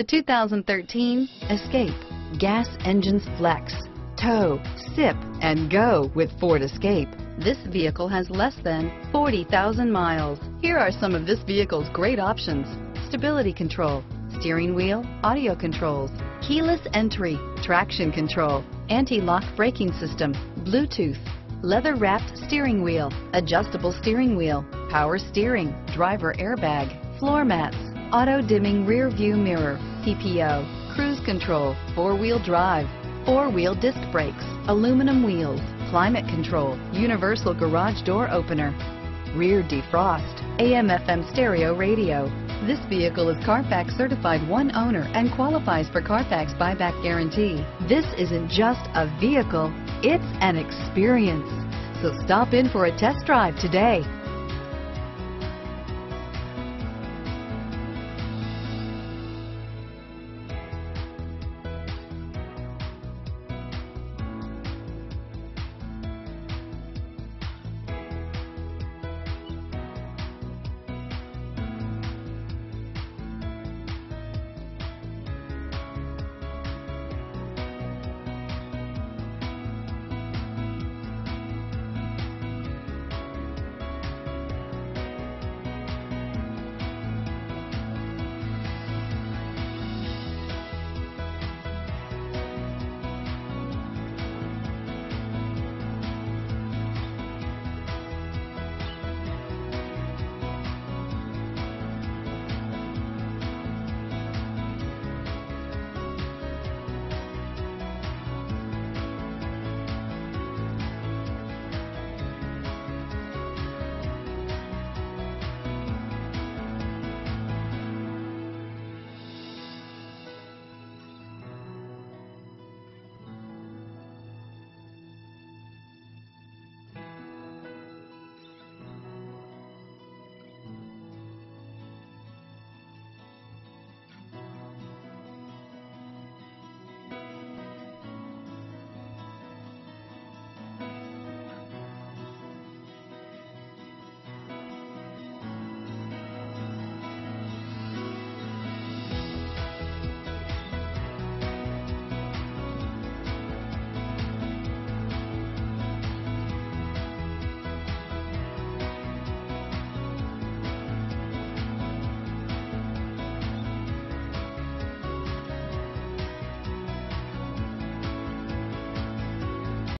The 2013 Escape. Gas engines flex, tow, sip, and go with Ford Escape. This vehicle has less than 40,000 miles. Here are some of this vehicle's great options. Stability control, steering wheel, audio controls, keyless entry, traction control, anti-lock braking system, Bluetooth, leather-wrapped steering wheel, adjustable steering wheel, power steering, driver airbag, floor mats, auto-dimming rear view mirror, PPO, cruise control, four-wheel drive, four-wheel disc brakes, aluminum wheels, climate control, universal garage door opener, rear defrost, AM FM stereo radio. This vehicle is Carfax certified one owner and qualifies for Carfax buyback guarantee. This isn't just a vehicle, it's an experience. So stop in for a test drive today.